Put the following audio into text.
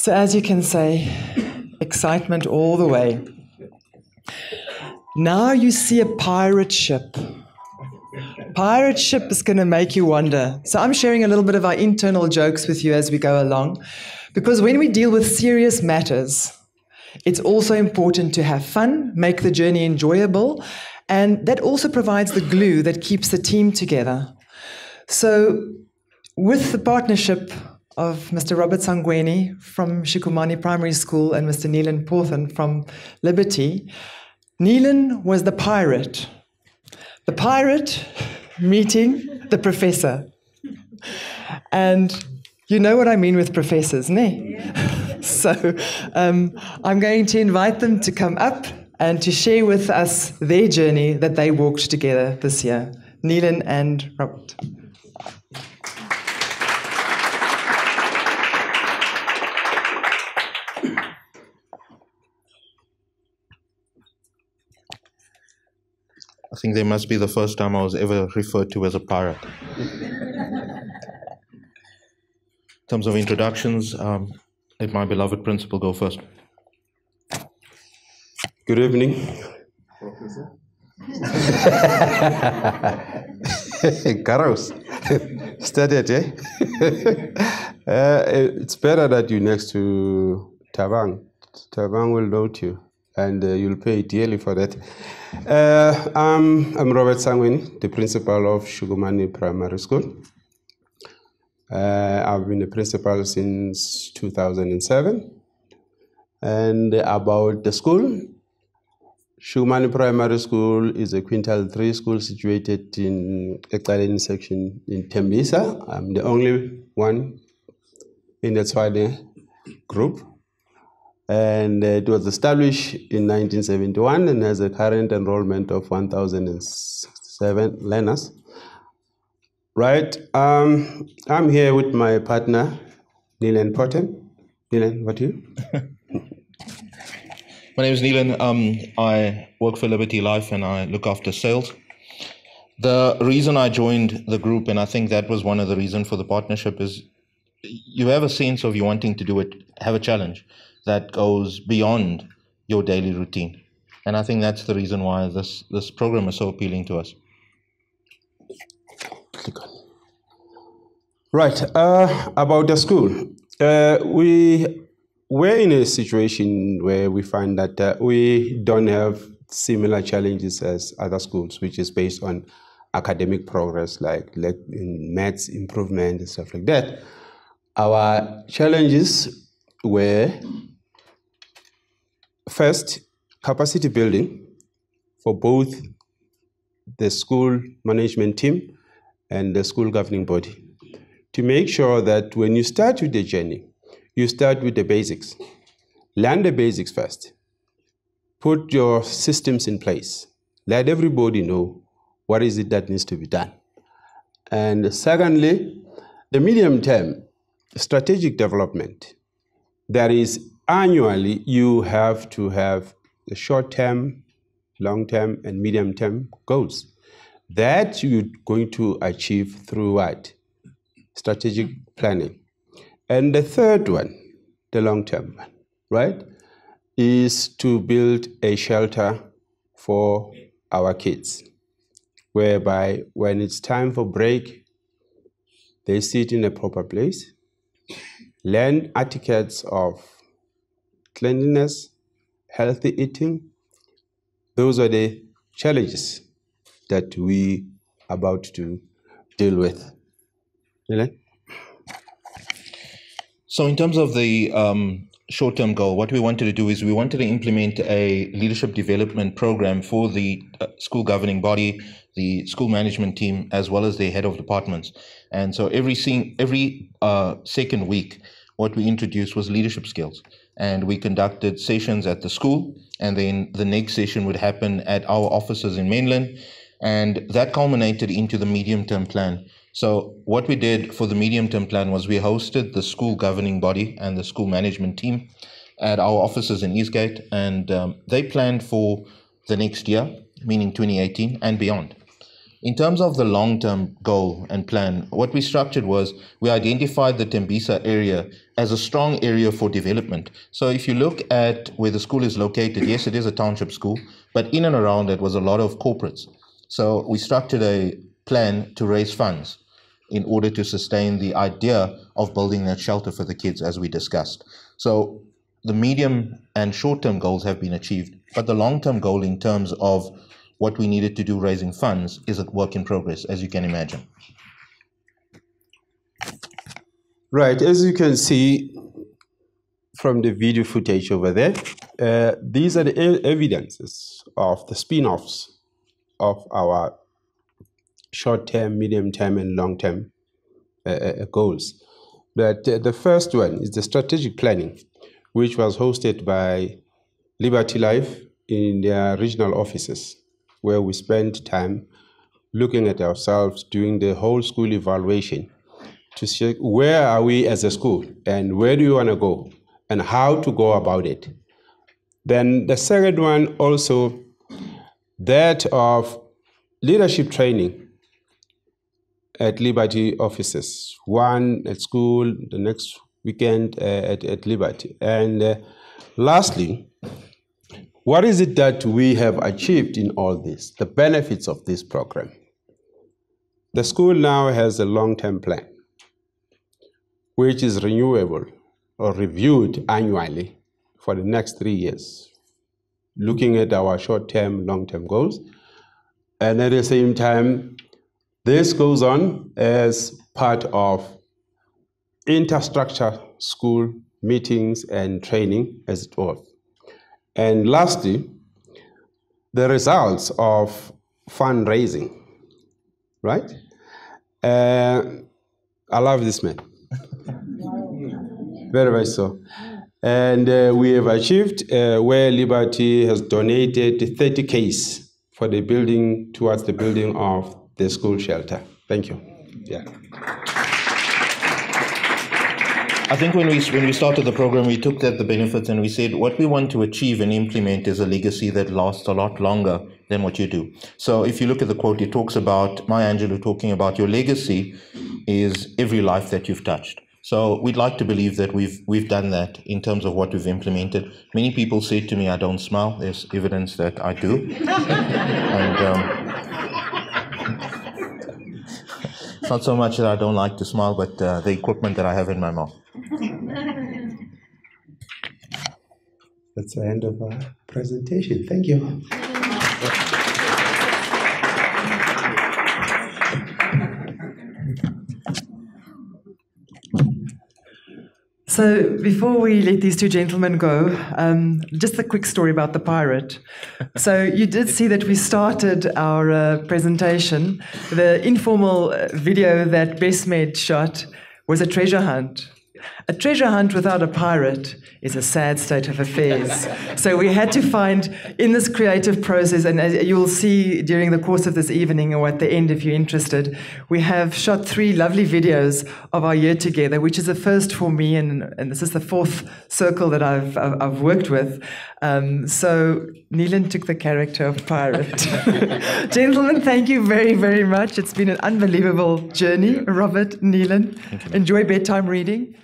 So, as you can say, excitement all the way. Now you see a pirate ship. Pirate ship is going to make you wonder. So, I'm sharing a little bit of our internal jokes with you as we go along. Because when we deal with serious matters, it's also important to have fun, make the journey enjoyable, and that also provides the glue that keeps the team together. So, with the partnership of Mr. Robert Sangweni from Shikumani Primary School and Mr. Neelan Porthen from Liberty, Neelan was the pirate. The pirate meeting the professor. And you know what I mean with professors, ne? Yeah. so um, I'm going to invite them to come up and to share with us their journey that they walked together this year. Neelan and Robert. I think they must be the first time I was ever referred to as a pirate. in terms of introductions, um, let my beloved principal go first. Good evening. Carols, studied, eh? uh, it's better that you're next to Tabang. Tabang will note you and uh, you'll pay dearly for that. Uh, I'm, I'm Robert Sangweni, the principal of Shugumani Primary School. Uh, I've been a principal since 2007. And about the school, Shugumani Primary School is a quintile 3 school situated in Ekaleni section in Tembisa. I'm the only one in the Swahili group and it was established in 1971 and has a current enrollment of 1,007 learners. Right, um, I'm here with my partner, Neelan Porthen. Neelan, what you? my name is Neelan. Um, I work for Liberty Life and I look after sales. The reason I joined the group, and I think that was one of the reasons for the partnership, is you have a sense of you wanting to do it, have a challenge that goes beyond your daily routine. And I think that's the reason why this, this program is so appealing to us. Right, uh, about the school. Uh, we we're in a situation where we find that uh, we don't have similar challenges as other schools, which is based on academic progress, like, like in maths improvement and stuff like that. Our challenges were First, capacity building for both the school management team and the school governing body to make sure that when you start with the journey, you start with the basics. Learn the basics first. Put your systems in place. Let everybody know what is it that needs to be done. And secondly, the medium term strategic development. There is annually you have to have the short term, long term, and medium term goals that you're going to achieve through what? Strategic planning. And the third one, the long term one, right, is to build a shelter for our kids, whereby when it's time for break, they sit in a proper place, learn etiquettes of cleanliness, healthy eating. Those are the challenges that we are about to deal with. So, in terms of the um, short term goal, what we wanted to do is we wanted to implement a leadership development program for the uh, school governing body, the school management team, as well as the head of departments. And so, every, every uh, second week, what we introduced was leadership skills and we conducted sessions at the school and then the next session would happen at our offices in mainland and that culminated into the medium term plan. So what we did for the medium term plan was we hosted the school governing body and the school management team at our offices in eastgate and um, they planned for the next year meaning 2018 and beyond In terms of the long term goal and plan, what we structured was we identified the Tembisa area as a strong area for development. So if you look at where the school is located, yes, it is a township school, but in and around it was a lot of corporates. So we structured a plan to raise funds in order to sustain the idea of building that shelter for the kids as we discussed. So the medium and short term goals have been achieved, but the long term goal in terms of what we needed to do raising funds is a work in progress, as you can imagine. Right, as you can see from the video footage over there, uh, these are the evidences of the spin offs of our short term, medium term, and long term uh, uh, goals. But uh, the first one is the strategic planning, which was hosted by Liberty Life in their regional offices where we spend time looking at ourselves, doing the whole school evaluation to see where are we as a school and where do you want to go and how to go about it. Then the second one also that of leadership training at Liberty offices. One at school, the next weekend uh, at, at Liberty. And uh, lastly, what is it that we have achieved in all this, the benefits of this program? The school now has a long term plan, which is renewable or reviewed annually for the next three years, looking at our short term, long term goals. And at the same time, this goes on as part of infrastructure school meetings and training, as it was. And lastly, the results of fundraising, right? Uh, I love this man. very, very so. And uh, we have achieved uh, where Liberty has donated 30 Ks for the building, towards the building of the school shelter. Thank you. Yeah. I think when we when we started the program, we took that the benefits and we said what we want to achieve and implement is a legacy that lasts a lot longer than what you do. So if you look at the quote, it talks about Maya Angelou talking about your legacy is every life that you've touched. So we'd like to believe that we've we've done that in terms of what we've implemented. Many people say to me, "I don't smile." There's evidence that I do, and. Um, it's not so much that I don't like to smile, but uh, the equipment that I have in my mouth. That's the end of our presentation. Thank you. So, before we let these two gentlemen go, um, just a quick story about the pirate. So, you did see that we started our uh, presentation. The informal video that Bestmed shot was a treasure hunt. A treasure hunt without a pirate is a sad state of affairs. so we had to find in this creative process, and as you'll see during the course of this evening or at the end if you're interested, we have shot three lovely videos of our year together, which is a first for me, and, and this is the fourth circle that I've, I've worked with. Um, so Neelan took the character of pirate. Gentlemen, thank you very, very much. It's been an unbelievable journey. Robert, Neelan, enjoy bedtime reading.